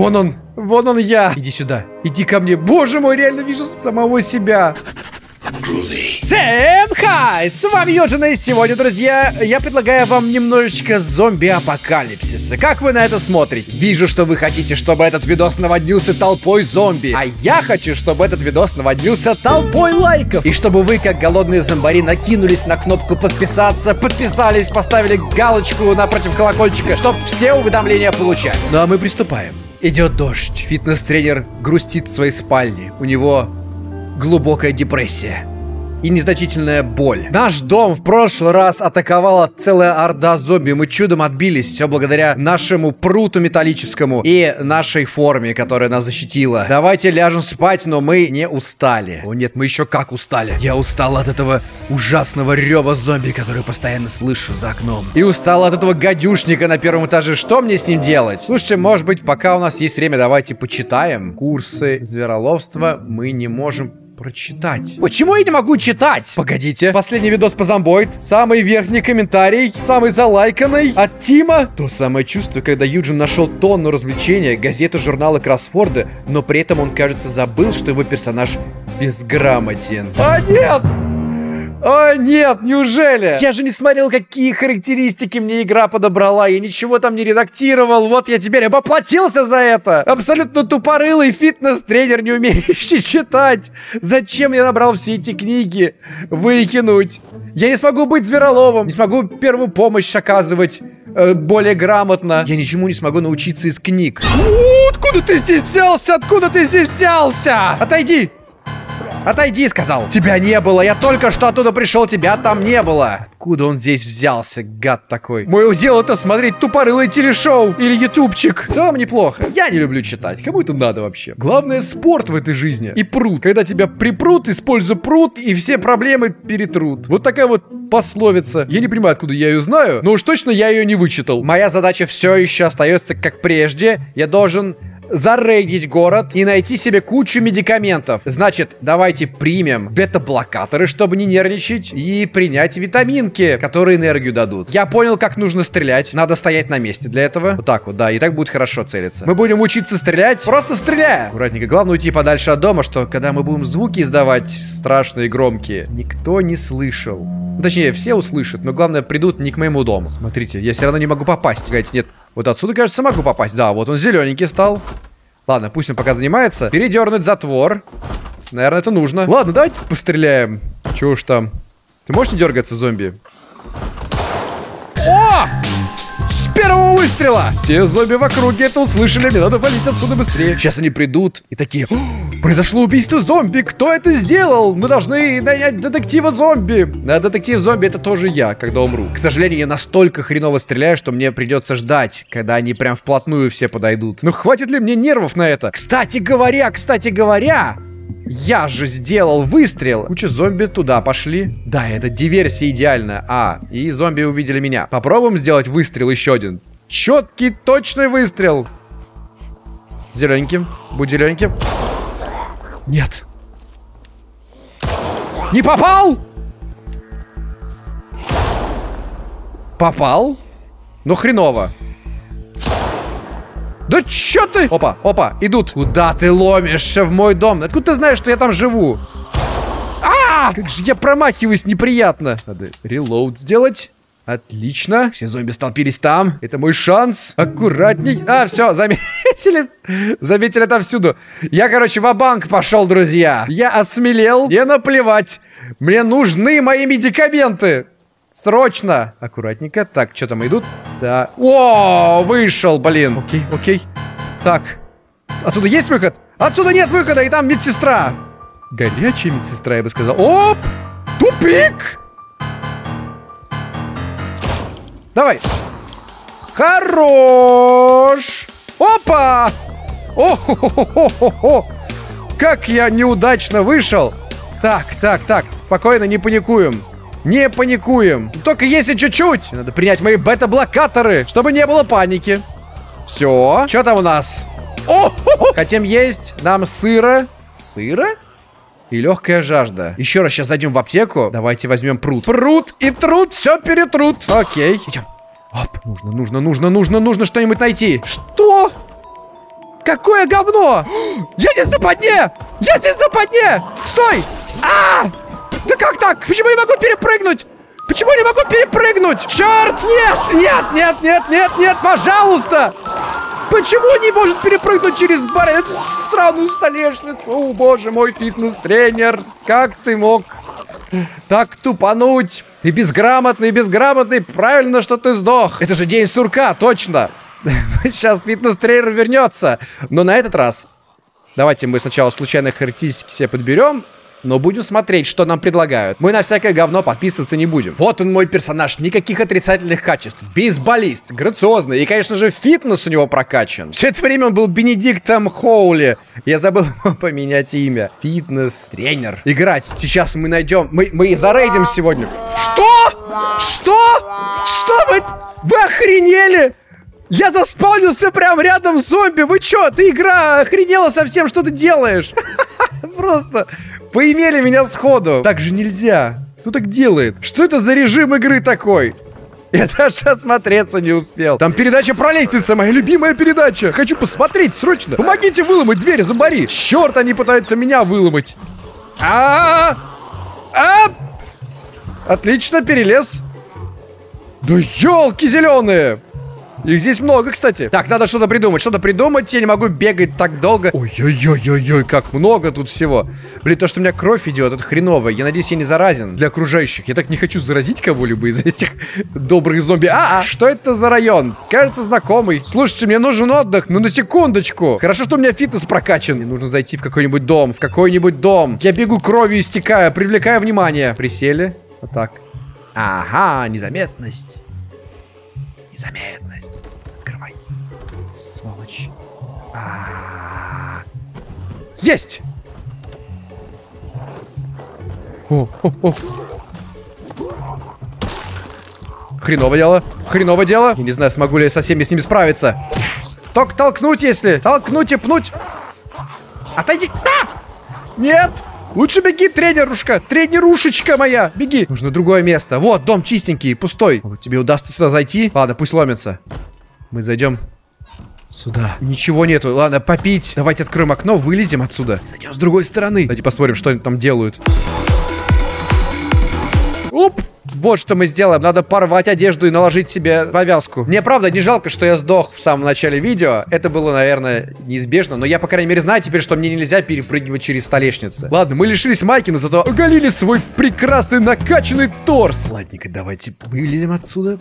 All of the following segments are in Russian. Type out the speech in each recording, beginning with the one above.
Вон он, вон он я. Иди сюда, иди ко мне. Боже мой, реально вижу самого себя. Всем хай! С вами Йоджина, и сегодня, друзья, я предлагаю вам немножечко зомби-апокалипсиса. Как вы на это смотрите? Вижу, что вы хотите, чтобы этот видос наводнился толпой зомби. А я хочу, чтобы этот видос наводился толпой лайков. И чтобы вы, как голодные зомбари, накинулись на кнопку подписаться, подписались, поставили галочку напротив колокольчика, чтобы все уведомления получали. Ну а мы приступаем. Идет дождь. Фитнес-тренер грустит в своей спальне. У него глубокая депрессия и незначительная боль. Наш дом в прошлый раз атаковала целая орда зомби. Мы чудом отбились. Все благодаря нашему пруту металлическому и нашей форме, которая нас защитила. Давайте ляжем спать, но мы не устали. О нет, мы еще как устали. Я устал от этого ужасного рева зомби, который постоянно слышу за окном. И устал от этого гадюшника на первом этаже. Что мне с ним делать? Слушайте, может быть, пока у нас есть время, давайте почитаем. Курсы звероловства мы не можем прочитать. Почему я не могу читать? Погодите. Последний видос по зомбоид. Самый верхний комментарий. Самый залайканный. От Тима. То самое чувство, когда Юджин нашел тонну развлечения, газету, журналы, кроссворды, но при этом он, кажется, забыл, что его персонаж безграмотен. А нет! О, нет, неужели? Я же не смотрел, какие характеристики мне игра подобрала. Я ничего там не редактировал. Вот я теперь обоплатился за это. Абсолютно тупорылый фитнес-тренер, не умеющий читать. Зачем я набрал все эти книги? Выкинуть. Я не смогу быть звероловом. Не смогу первую помощь оказывать э, более грамотно. Я ничему не смогу научиться из книг. Откуда ты здесь взялся? Откуда ты здесь взялся? Отойди! Отойди, сказал. Тебя не было. Я только что оттуда пришел, тебя там не было. Откуда он здесь взялся, гад такой? Мое удел это смотреть тупорылое телешоу или ютубчик. В целом неплохо. Я не люблю читать. Кому это надо вообще? Главное спорт в этой жизни. И пруд. Когда тебя припрут, используй пруд, и все проблемы перетрут. Вот такая вот пословица. Я не понимаю, откуда я ее знаю, но уж точно я ее не вычитал. Моя задача все еще остается как прежде. Я должен зарейдить город и найти себе кучу медикаментов. Значит, давайте примем бета-блокаторы, чтобы не нервничать, и принять витаминки, которые энергию дадут. Я понял, как нужно стрелять. Надо стоять на месте для этого. Вот так вот, да, и так будет хорошо целиться. Мы будем учиться стрелять, просто стреляя. Аккуратненько. Главное уйти подальше от дома, что когда мы будем звуки издавать страшные и громкие, никто не слышал. Точнее, все услышат, но главное, придут не к моему дому. Смотрите, я все равно не могу попасть. Говорите, нет, вот отсюда, кажется, могу попасть. Да, вот он зелененький стал. Ладно, пусть он пока занимается. Передернуть затвор. Наверное, это нужно. Ладно, давайте постреляем. Чего уж там. Ты можешь не дергаться, зомби? О! С первого выстрела! Все зомби в округе это услышали. Мне надо валить отсюда быстрее. Сейчас они придут и такие... Произошло убийство зомби! Кто это сделал? Мы должны нанять детектива зомби! А детектив зомби это тоже я, когда умру. К сожалению, я настолько хреново стреляю, что мне придется ждать, когда они прям вплотную все подойдут. Ну хватит ли мне нервов на это? Кстати говоря, кстати говоря, я же сделал выстрел. Куча зомби туда пошли. Да, это диверсия идеальная. А, и зомби увидели меня. Попробуем сделать выстрел еще один. Четкий, точный выстрел. Зелененьким. Будь зелененьким. Нет. Не попал? Попал? Ну хреново. Да чё ты? Опа, опа, идут. Куда ты ломишься в мой дом? Откуда ты знаешь, что я там живу? А, как же я промахиваюсь неприятно. Надо релоуд сделать. Отлично. Все зомби столпились там. Это мой шанс. Аккуратней. А, все, заметили. Заметили это всюду. Я, короче, в банк пошел, друзья. Я осмелел. Не наплевать. Мне нужны мои медикаменты. Срочно. Аккуратненько. Так, что там идут? Да. О, вышел, блин. Окей, окей. Так. Отсюда есть выход? Отсюда нет выхода, и там медсестра. Горячая медсестра, я бы сказал. Оп! Тупик! Давай. Хорош. Опа! о хо хо хо хо хо Как я неудачно вышел. Так, так, так. Спокойно, не паникуем. Не паникуем. Только если чуть-чуть. Надо принять мои бета-блокаторы, чтобы не было паники. Все. Что там у нас? О, Хотим есть. Нам сыра. Сыра? И легкая жажда. Еще раз сейчас зайдем в аптеку. Давайте возьмем пруд. Пруд и труд, все перетрут. Окей. Идем. Оп, нужно, нужно, нужно, нужно, нужно что-нибудь найти. Что? Какое говно! Я здесь в западне! Я здесь в западне! Стой! А! Да как так? Почему я не могу перепрыгнуть? Почему я не могу перепрыгнуть? Черт, нет! Нет, нет, нет, нет, нет, пожалуйста! Почему не может перепрыгнуть через бар... эту сраную столешницу? О, боже мой, фитнес-тренер! Как ты мог так тупануть? Ты безграмотный, безграмотный. Правильно, что ты сдох. Это же день сурка, точно. Сейчас фитнес-тренер вернется. Но на этот раз давайте мы сначала случайные характеристики себе подберем. Но будем смотреть, что нам предлагают. Мы на всякое говно подписываться не будем. Вот он мой персонаж. Никаких отрицательных качеств. Бейсболист, грациозный. И, конечно же, фитнес у него прокачан. Все это время он был Бенедиктом Хоули. Я забыл поменять имя. Фитнес-тренер. Играть. Сейчас мы найдем... Мы, мы зарейдим сегодня. Что? Что? Что вы... Вы охренели? Я заспаунился прям рядом с зомби. Вы чё? Ты игра охренела совсем, что ты делаешь? Просто поимели меня сходу. Так же нельзя. Кто так делает? Что это за режим игры такой? Я даже осмотреться не успел. Там передача про лестницы, моя любимая передача. Хочу посмотреть срочно. Помогите выломать дверь, зомбари. Черт, они пытаются меня выломать. А, -а, -а, -а! Отлично, перелез. Да елки зеленые! Их здесь много, кстати. Так, надо что-то придумать, что-то придумать. Я не могу бегать так долго. Ой-ой-ой-ой-ой, как много тут всего. Блин, то, что у меня кровь идет, это хреново. Я надеюсь, я не заразен для окружающих. Я так не хочу заразить кого-либо из этих добрых зомби. А, а, что это за район? Кажется, знакомый. Слушайте, мне нужен отдых, ну на секундочку. Хорошо, что у меня фитнес прокачан. Мне нужно зайти в какой-нибудь дом, в какой-нибудь дом. Я бегу кровью истекаю, привлекаю внимание. Присели. Вот так. Ага, незаметность. Незаметность. Открывай. Сволочь. А -а -а. Есть! О, о, о. Хреново дело. Хреново дело. Я не знаю, смогу ли я со всеми с ними справиться. Только толкнуть, если. Толкнуть и пнуть. Отойди. А! Нет! Лучше беги, тренерушка, тренерушечка моя, беги. Нужно другое место. Вот, дом чистенький, пустой. Вот, тебе удастся сюда зайти? Ладно, пусть ломится. Мы зайдем сюда. Ничего нету. Ладно, попить. Давайте откроем окно, вылезем отсюда. Зайдем с другой стороны. Давайте посмотрим, что они там делают. Оп! Вот что мы сделаем. Надо порвать одежду и наложить себе повязку. Мне правда не жалко, что я сдох в самом начале видео. Это было, наверное, неизбежно. Но я, по крайней мере, знаю теперь, что мне нельзя перепрыгивать через столешницы. Ладно, мы лишились майки, но зато оголили свой прекрасный накачанный торс. Ладненько, давайте вылезем отсюда.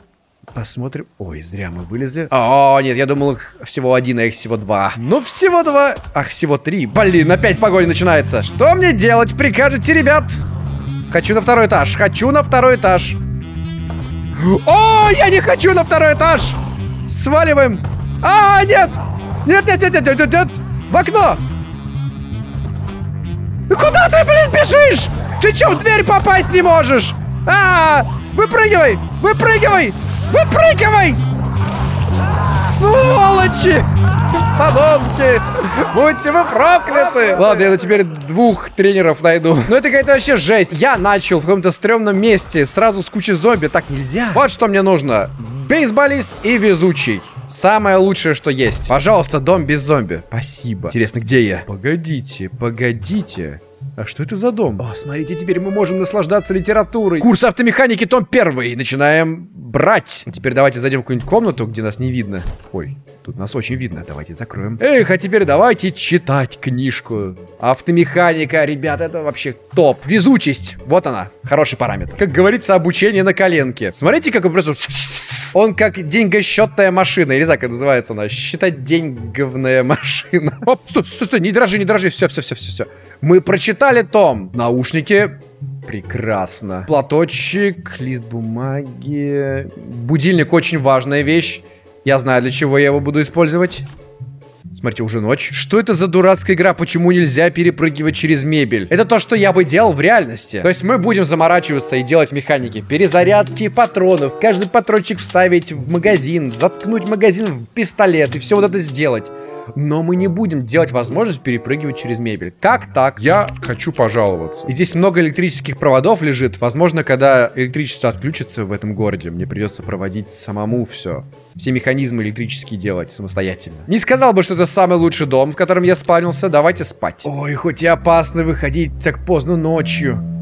Посмотрим. Ой, зря мы вылезли. О, нет, я думал, их всего один, а их всего два. Ну, всего два. Ах, всего три. Блин, опять погоня начинается. Что мне делать, прикажете, ребят? Хочу на второй этаж. Хочу на второй этаж. О, я не хочу на второй этаж. Сваливаем. А, нет. Нет, нет, нет, нет, нет, нет, нет. В окно. Куда ты, блин, бежишь? Ты что, в дверь попасть не можешь? А, выпрыгивай, выпрыгивай, выпрыгивай. Сволочи. Подонки! Будьте вы прокляты! Ладно, я теперь двух тренеров найду. Но это какая-то вообще жесть. Я начал в каком-то стрёмном месте, сразу с кучей зомби. Так нельзя. Вот что мне нужно. Бейсболист и везучий. Самое лучшее, что есть. Пожалуйста, дом без зомби. Спасибо. Интересно, где я? Погодите, погодите. А что это за дом? О, смотрите, теперь мы можем наслаждаться литературой. Курс автомеханики, том первый. Начинаем брать. Теперь давайте зайдем в какую-нибудь комнату, где нас не видно. Ой, Тут нас очень видно. Давайте закроем. Эх, а теперь давайте читать книжку. Автомеханика, ребят, это вообще топ. Везучесть. Вот она. Хороший параметр. Как говорится, обучение на коленке. Смотрите, как он просто... Он как деньгосчетная машина. Знаю, как называется она. Считать деньговная машина. Оп, стой, стой, стой. Не дрожи, не дрожи. Все, все, все, все, все. Мы прочитали том. Наушники Прекрасно. Платочек, лист бумаги. Будильник очень важная вещь. Я знаю, для чего я его буду использовать. Смотрите, уже ночь. Что это за дурацкая игра? Почему нельзя перепрыгивать через мебель? Это то, что я бы делал в реальности. То есть мы будем заморачиваться и делать механики. Перезарядки патронов. Каждый патрончик вставить в магазин. Заткнуть магазин в пистолет. И все вот это сделать. Но мы не будем делать возможность перепрыгивать через мебель. Как так? Я хочу пожаловаться. И здесь много электрических проводов лежит. Возможно, когда электричество отключится в этом городе, мне придется проводить самому все. Все механизмы электрические делать самостоятельно. Не сказал бы, что это самый лучший дом, в котором я спавнился. Давайте спать. Ой, хоть и опасно выходить так поздно ночью.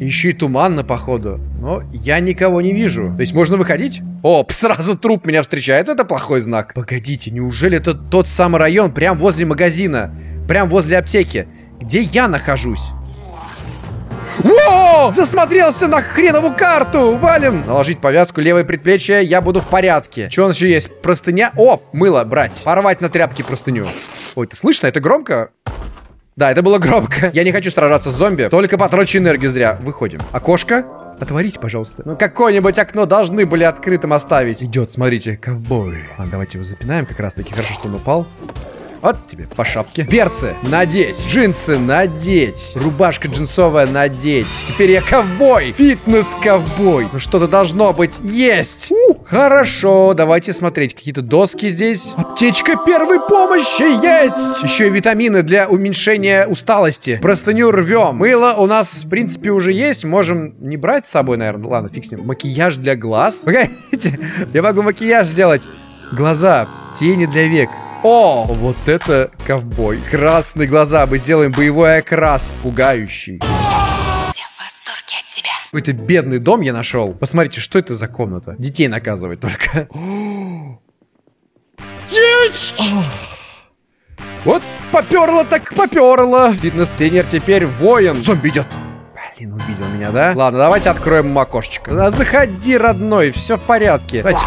Еще и туманно, походу. Но я никого не вижу. То есть можно выходить? Оп, сразу труп меня встречает. Это плохой знак. Погодите, неужели это тот самый район, прям возле магазина? Прям возле аптеки? Где я нахожусь? Воу! Засмотрелся на хренову карту! Валим! Наложить повязку левое предплечье, я буду в порядке. Что у нас еще есть? Простыня? О, мыло брать. Порвать на тряпке простыню. Ой, это слышно? Это громко? Да, это было громко. Я не хочу сражаться с зомби. Только потрачу энергию зря. Выходим. Окошко? Отворите, пожалуйста. Ну, какое-нибудь окно должны были открытым оставить. Идет, смотрите, ковбой. Ладно, давайте его запинаем. Как раз таки хорошо, что он упал. Вот тебе по шапке. Берцы надеть. Джинсы надеть. Рубашка джинсовая надеть. Теперь я ковбой. Фитнес-ковбой. Ну что-то должно быть. Есть. У, хорошо. Давайте смотреть. Какие-то доски здесь. Аптечка первой помощи есть. Еще и витамины для уменьшения усталости. Простыню рвем. Мыло у нас, в принципе, уже есть. Можем не брать с собой, наверное. Ладно, фиг с ним. Макияж для глаз. Погодите. Я могу макияж сделать. Глаза. Тени для век. О, вот это ковбой. Красные глаза. Мы сделаем боевой окрас. Пугающий. Все в восторге от тебя. Какой-то бедный дом я нашел. Посмотрите, что это за комната. Детей наказывать только. Есть! Вот поперло так поперло. Фитнес-тренер теперь воин. Зомби идет. Блин, увидел меня, да? Ладно, давайте откроем ему окошечко. Да, заходи, родной, все в порядке. Давайте.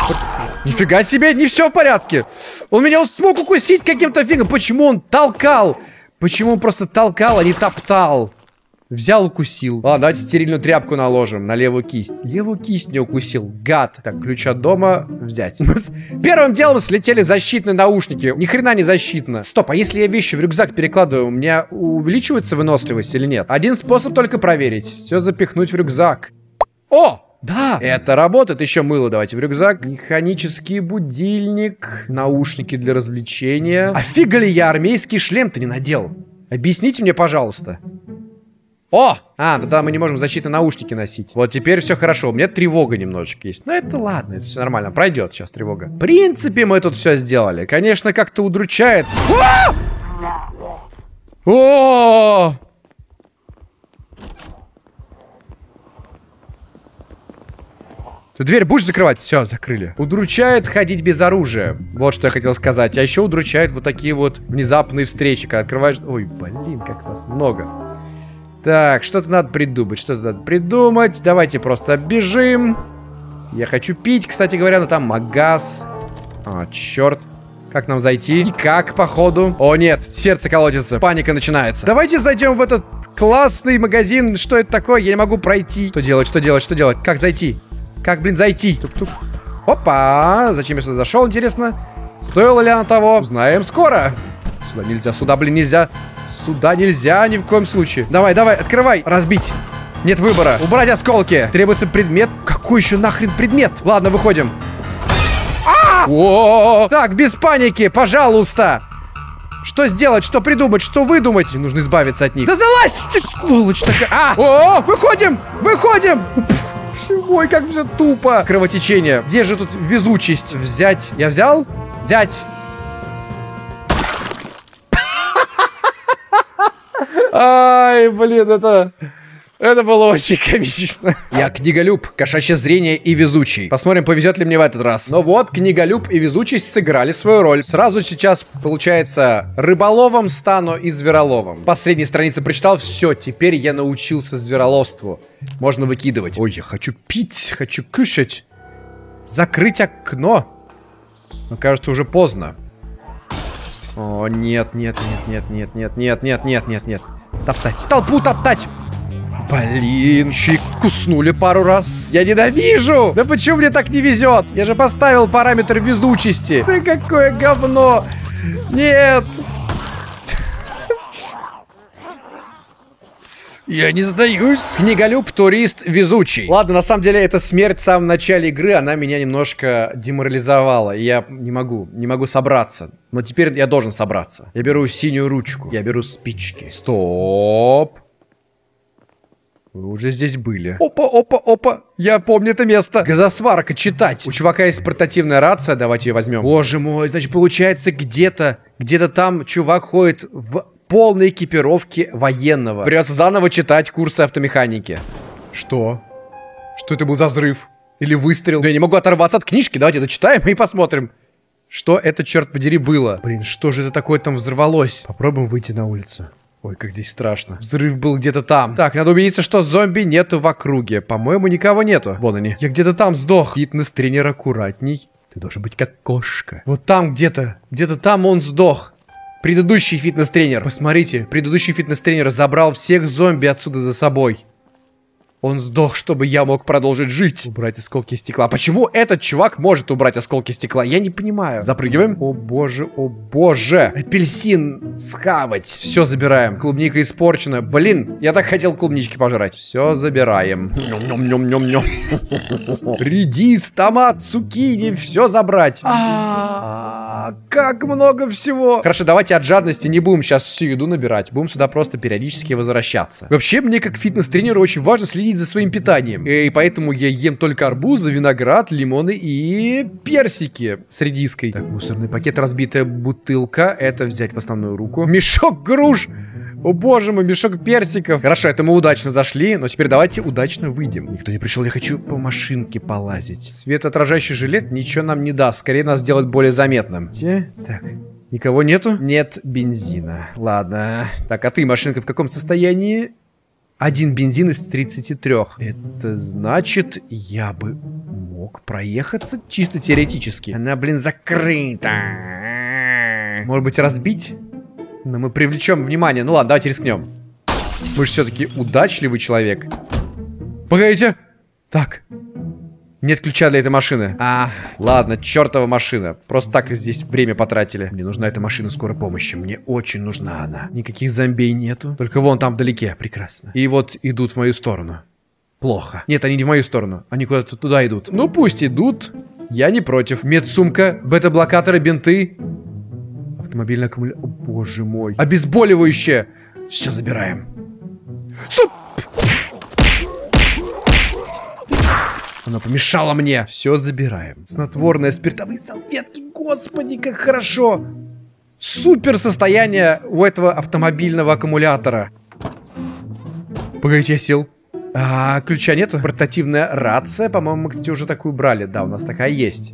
Нифига себе, не все в порядке. Он меня смог укусить каким-то фигом. Почему он толкал? Почему он просто толкал, а не топтал? Взял, укусил. Ладно, давайте стерильную тряпку наложим на левую кисть. Левую кисть не укусил. Гад. Так, ключ от дома взять. Первым делом слетели защитные наушники. Ни хрена не защитно. Стоп, а если я вещи в рюкзак перекладываю, у меня увеличивается выносливость или нет? Один способ только проверить. Все запихнуть в рюкзак. О! Да, это работает. Еще мыло давайте в рюкзак. Механический будильник. Наушники для развлечения. А ли я армейский шлем-то не надел? Объясните мне, пожалуйста. О! А, тогда мы не можем защитные наушники носить. Вот теперь все хорошо. У меня тревога немножечко есть. Но это ладно, это все нормально. Пройдет сейчас тревога. В принципе, мы тут все сделали. Конечно, как-то удручает. А! О! Ты дверь будешь закрывать? Все, закрыли. Удручает ходить без оружия. Вот что я хотел сказать. А еще удручает вот такие вот внезапные встречи, когда открываешь... Ой, блин, как вас много. Так, что-то надо придумать, что-то надо придумать. Давайте просто бежим. Я хочу пить, кстати говоря, но там магаз. А, черт. Как нам зайти? Никак, походу. О, нет, сердце колотится. Паника начинается. Давайте зайдем в этот классный магазин. Что это такое? Я не могу пройти. Что делать, что делать, что делать? Как зайти? Как, блин, зайти? Тук-тук. Опа! Зачем я сюда зашел, интересно? Стоило ли она того? Узнаем скоро. Сюда нельзя, сюда, блин, нельзя. Сюда нельзя ни в коем случае. Давай, давай, открывай. Разбить. Нет выбора. Убрать осколки. Требуется предмет. Какой еще нахрен предмет? Ладно, выходим. А! О! Так, без паники, пожалуйста. Что сделать, что придумать, что выдумать? Нужно избавиться от них. Да залазь, ты сволочь такая. А! О, выходим, выходим. Ой, как все тупо. Кровотечение. Где же тут везучесть? Взять. Я взял? Взять. Ай, блин, это... Это было очень комично. Я книголюб, кошачье зрение и везучий. Посмотрим, повезет ли мне в этот раз. Но вот, книголюб и везучесть сыграли свою роль. Сразу сейчас, получается, рыболовом стану и звероловом. Последней странице прочитал, все, теперь я научился звероловству. Можно выкидывать. Ой, я хочу пить, хочу кушать. Закрыть окно. Но кажется, уже поздно. О, нет, нет, нет, нет, нет, нет, нет, нет, нет, нет, нет. Топтать. Толпу топтать! Блин, и куснули пару раз. Я ненавижу! Да почему мне так не везет? Я же поставил параметр везучести. Да какое говно! Нет! Я не сдаюсь. Книголюб, турист, везучий. Ладно, на самом деле, эта смерть в самом начале игры, она меня немножко деморализовала. Я не могу, не могу собраться. Но теперь я должен собраться. Я беру синюю ручку. Я беру спички. Стоп. Вы уже здесь были. Опа, опа, опа. Я помню это место. Газосварка, читать. У чувака есть портативная рация. Давайте ее возьмем. Боже мой, значит, получается, где-то, где-то там чувак ходит в полной экипировке военного. Придется заново читать курсы автомеханики. Что? Что это был за взрыв? Или выстрел? Я не могу оторваться от книжки. Давайте дочитаем и посмотрим. Что это, черт подери, было? Блин, что же это такое там взорвалось? Попробуем выйти на улицу. Ой, как здесь страшно. Взрыв был где-то там. Так, надо убедиться, что зомби нету в округе. По-моему, никого нету. Вон они. Я где-то там сдох. Фитнес-тренер аккуратней. Ты должен быть как кошка. Вот там где-то. Где-то там он сдох. Предыдущий фитнес-тренер. Посмотрите, предыдущий фитнес-тренер забрал всех зомби отсюда за собой. Он сдох, чтобы я мог продолжить жить. Убрать осколки стекла. Почему этот чувак может убрать осколки стекла? Я не понимаю. Запрыгиваем. О боже, о боже. Апельсин схавать. Все забираем. Клубника испорчена. Блин, я так хотел клубнички пожрать. Все забираем. Нем-нем-нем-нем. Редис, томат, цукини. Все забрать. А, как много всего. Хорошо, давайте от жадности не будем сейчас всю еду набирать. Будем сюда просто периодически возвращаться. Вообще, мне как фитнес-тренеру очень важно следить за своим питанием. И поэтому я ем только арбузы, виноград, лимоны и персики с редиской. Так, мусорный пакет, разбитая бутылка. Это взять в основную руку. Мешок груш. О боже мой, мешок персиков. Хорошо, это мы удачно зашли, но теперь давайте удачно выйдем. Никто не пришел, я хочу по машинке полазить. Светоотражающий жилет ничего нам не даст, скорее нас сделает более заметным. Где? Так, Никого нету? Нет бензина. Ладно. Так, а ты, машинка, в каком состоянии? Один бензин из 33. Это значит, я бы мог проехаться чисто теоретически. Она, блин, закрыта. Может быть, разбить? Но мы привлечем внимание. Ну ладно, давайте рискнем. Мы же все-таки удачливый человек. Погодите. Так. Нет ключа для этой машины. А, ладно, чертова машина. Просто так здесь время потратили. Мне нужна эта машина скорой помощи. Мне очень нужна она. Никаких зомбей нету. Только вон там вдалеке. Прекрасно. И вот идут в мою сторону. Плохо. Нет, они не в мою сторону. Они куда-то туда идут. Ну, пусть идут. Я не против. Медсумка, бета-блокаторы, бинты. Автомобильный аккумулятор. О, боже мой. Обезболивающее. Все забираем. Стоп! Она помешала мне. Все забираем. Снотворные спиртовые салфетки. Господи, как хорошо. Супер состояние у этого автомобильного аккумулятора. Погодите, я сел. А, ключа нету. Портативная рация. По-моему, мы, кстати, уже такую брали. Да, у нас такая есть.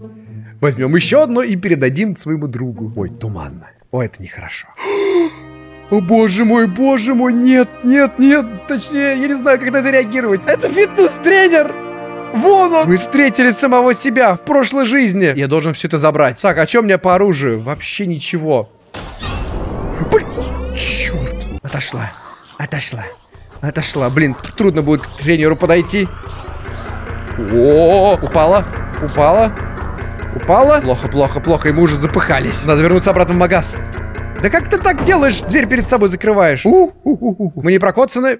Возьмем еще одну и передадим своему другу. Ой, туманно. Ой, это нехорошо. О боже мой, боже мой, нет, нет, нет. Точнее, я не знаю, как на это реагировать. Это фитнес-тренер! Вон он! Мы встретили самого себя в прошлой жизни. Я должен все это забрать. Так, а что у меня по оружию? Вообще ничего. Блин, черт. Отошла. Отошла. Отошла. Блин, трудно будет к тренеру подойти. О, упала. Упала. Упала. Плохо, плохо, плохо. И мы уже запыхались. Надо вернуться обратно в магаз. Да как ты так делаешь? Дверь перед собой закрываешь. У -у -у -у. Мы не прокоцаны.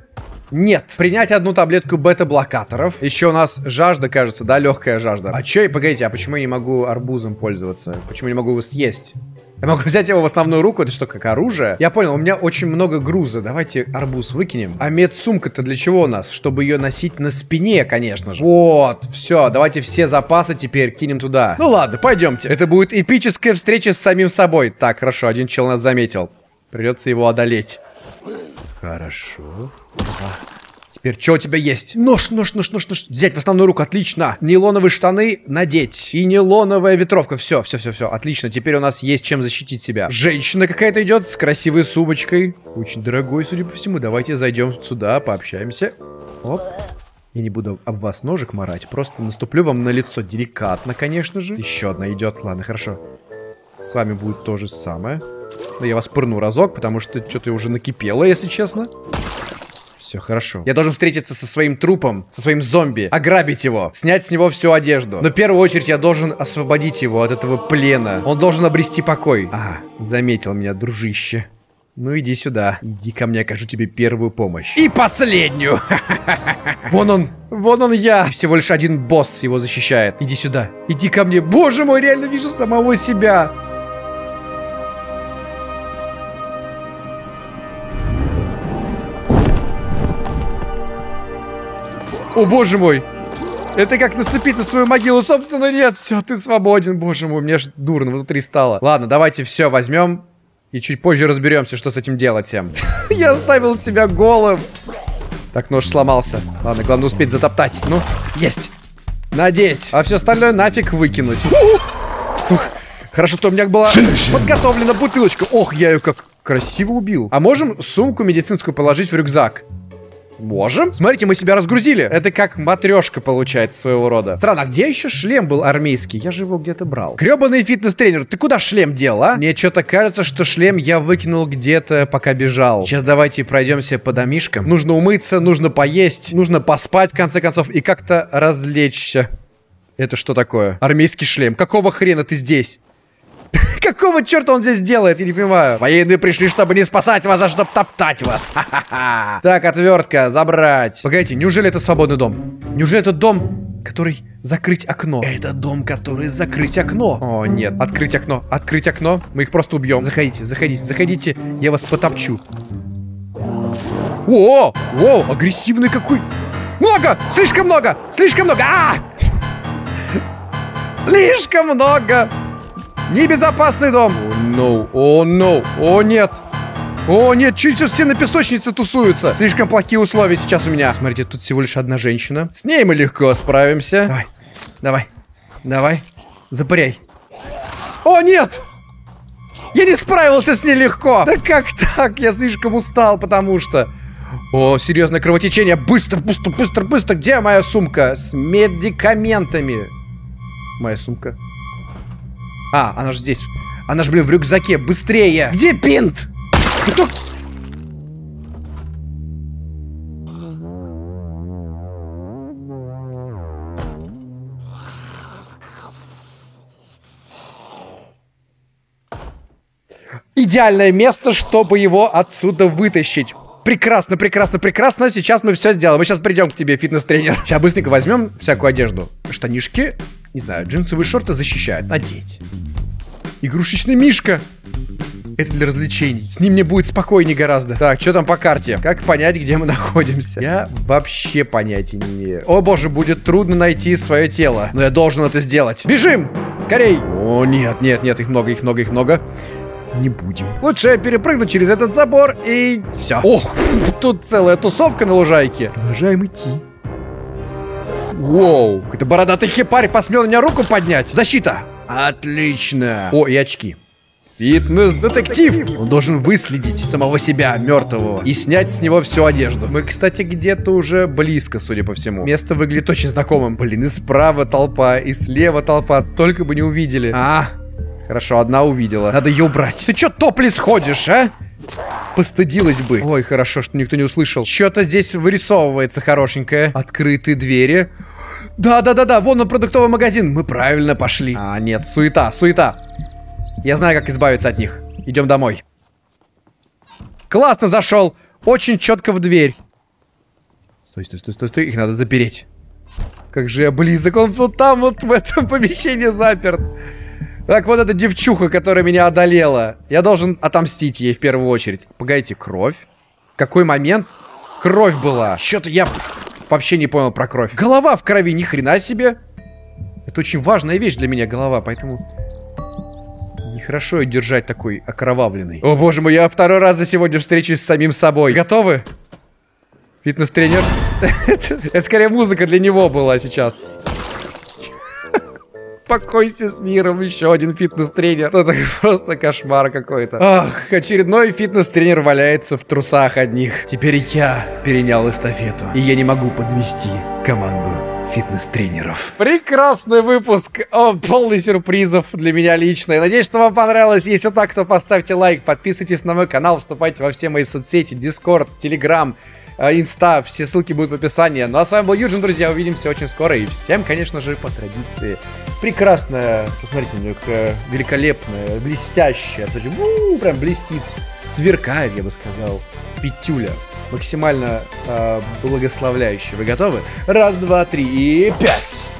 Нет. Принять одну таблетку бета-блокаторов. Еще у нас жажда, кажется, да, легкая жажда. А че, погодите, а почему я не могу арбузом пользоваться? Почему я не могу его съесть? Я могу взять его в основную руку, это что, как оружие? Я понял, у меня очень много груза. Давайте арбуз выкинем. А медсумка-то для чего у нас? Чтобы ее носить на спине, конечно же. Вот, все, давайте все запасы теперь кинем туда. Ну ладно, пойдемте. Это будет эпическая встреча с самим собой. Так, хорошо, один чел нас заметил. Придется его одолеть. Хорошо. А. Теперь что у тебя есть? Нож, нож, нож, нож, нож. Взять в основную руку, отлично. Нейлоновые штаны надеть. И нейлоновая ветровка. Все, все, все, все. Отлично. Теперь у нас есть чем защитить себя. Женщина какая-то идет с красивой сумочкой. Очень дорогой, судя по всему. Давайте зайдем сюда, пообщаемся. Оп. Я не буду об вас ножик морать. Просто наступлю вам на лицо деликатно, конечно же. Еще одна идет. Ладно, хорошо. С вами будет то же самое. Я вас пырну разок, потому что что-то уже накипело, если честно. Все хорошо. Я должен встретиться со своим трупом, со своим зомби, ограбить его, снять с него всю одежду. Но в первую очередь я должен освободить его от этого плена. Он должен обрести покой. А, заметил меня, дружище. Ну иди сюда. Иди ко мне, окажу тебе первую помощь. И последнюю. Вон он. Вон он я. Всего лишь один босс его защищает. Иди сюда. Иди ко мне. Боже мой, реально вижу самого себя. О, боже мой. Это как наступить на свою могилу. Собственно, нет. Все, ты свободен. Боже мой, мне ж дурно внутри стало. Ладно, давайте все возьмем. И чуть позже разберемся, что с этим делать всем. Я оставил себя голым. Так, нож сломался. Ладно, главное успеть затоптать. Ну, есть. Надеть. А все остальное нафиг выкинуть. Ух, хорошо, что у меня была подготовлена бутылочка. Ох, я ее как красиво убил. А можем сумку медицинскую положить в рюкзак? Можем. Смотрите, мы себя разгрузили. Это как матрешка получается своего рода. Странно, а где еще шлем был армейский? Я же его где-то брал. Гребаный фитнес-тренер, ты куда шлем дел, а? Мне что-то кажется, что шлем я выкинул где-то, пока бежал. Сейчас давайте пройдемся по домишкам. Нужно умыться, нужно поесть, нужно поспать, в конце концов, и как-то развлечься. Это что такое? Армейский шлем. Какого хрена ты здесь? Какого черта он здесь делает? Я не понимаю. Военные пришли, чтобы не спасать вас, а чтобы топтать вас. Так, отвертка, забрать. Погодите, неужели это свободный дом? Неужели это дом, который закрыть окно? Это дом, который закрыть окно. О, нет. Открыть окно. Открыть окно. Мы их просто убьем. Заходите, заходите, заходите. Я вас потопчу. О, о, агрессивный какой. Много! Слишком много! Слишком много! А! Слишком много! Небезопасный дом! О, no, о, no, о, нет! О, нет, чуть все на песочнице тусуются. Слишком плохие условия сейчас у меня. Смотрите, тут всего лишь одна женщина. С ней мы легко справимся. Давай, давай, давай. Запыряй. О, нет! Я не справился с ней легко. Да как так? Я слишком устал, потому что... О, серьезное кровотечение. Быстро, быстро, быстро, быстро. Где моя сумка? С медикаментами. Моя сумка. А, она же здесь. Она же, блин, в рюкзаке. Быстрее! Где пинт? Кто? Идеальное место, чтобы его отсюда вытащить. Прекрасно, прекрасно, прекрасно. Сейчас мы все сделаем. Мы сейчас придем к тебе, фитнес-тренер. Сейчас быстренько возьмем всякую одежду. Штанишки, не знаю, джинсовые шорты защищают. Надеть. Игрушечный мишка. Это для развлечений. С ним мне будет спокойнее гораздо. Так, что там по карте? Как понять, где мы находимся? Я вообще понятия не имею. О боже, будет трудно найти свое тело. Но я должен это сделать. Бежим! Скорей! О, нет, нет, нет, их много, их много, их много. Не будем. Лучше я перепрыгну через этот забор и все. Ох, тут целая тусовка на лужайке. Продолжаем идти. Воу, какой-то бородатый хипарь посмел на меня руку поднять. Защита. Отлично. О, и очки. Фитнес-детектив! Он должен выследить самого себя, мертвого, и снять с него всю одежду. Мы, кстати, где-то уже близко, судя по всему. Место выглядит очень знакомым. Блин, и справа толпа, и слева толпа. Только бы не увидели. А, хорошо, одна увидела. Надо ее убрать. Ты чё топли сходишь, а? Постыдилась бы. Ой, хорошо, что никто не услышал. Что-то здесь вырисовывается хорошенькое. Открытые двери. Да-да-да-да, вон он продуктовый магазин. Мы правильно пошли. А, нет, суета, суета. Я знаю, как избавиться от них. Идем домой. Классно зашел. Очень четко в дверь. Стой, стой, стой, стой, стой. Их надо запереть. Как же я близок. Он вот там, вот в этом помещении заперт. Так, вот эта девчуха, которая меня одолела. Я должен отомстить ей в первую очередь. Погодите, кровь? Какой момент? Кровь была. Что-то я вообще не понял про кровь. Голова в крови, ни хрена себе. Это очень важная вещь для меня, голова, поэтому... Нехорошо ее держать такой окровавленный. О боже мой, я второй раз за сегодня встречусь с самим собой. Готовы? Фитнес-тренер? Это скорее музыка для него была сейчас. Покойся с миром, еще один фитнес-тренер. Это просто кошмар какой-то. Ах, очередной фитнес-тренер валяется в трусах одних. Теперь я перенял эстафету. И я не могу подвести команду фитнес-тренеров. Прекрасный выпуск, О, полный сюрпризов для меня лично. Я надеюсь, что вам понравилось. Если так, то поставьте лайк, подписывайтесь на мой канал, вступайте во все мои соцсети, Дискорд, Телеграм, Инста, все ссылки будут в описании. Ну а с вами был Юджин, друзья, увидимся очень скоро. И всем, конечно же, по традиции, прекрасная, посмотрите на нее, великолепная, блестящая, прям блестит сверкает, я бы сказал, пятюля. Максимально э, благословляющий. Вы готовы? Раз, два, три и пять.